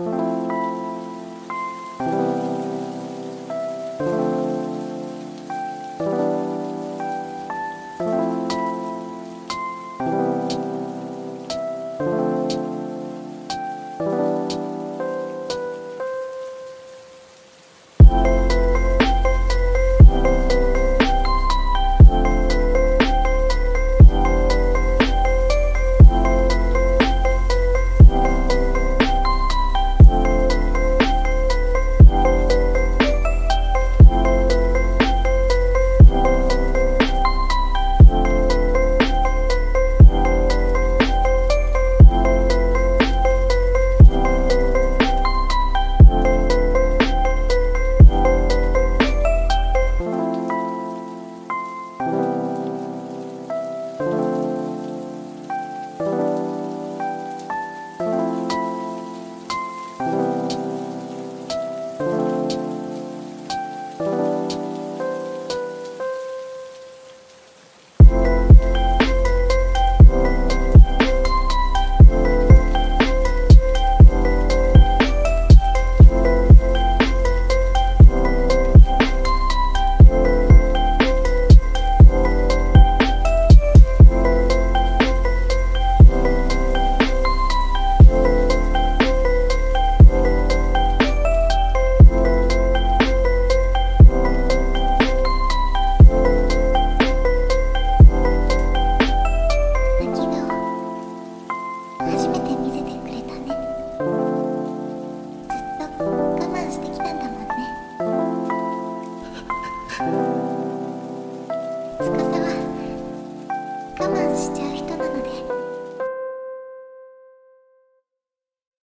you は我慢しちゃう人なので。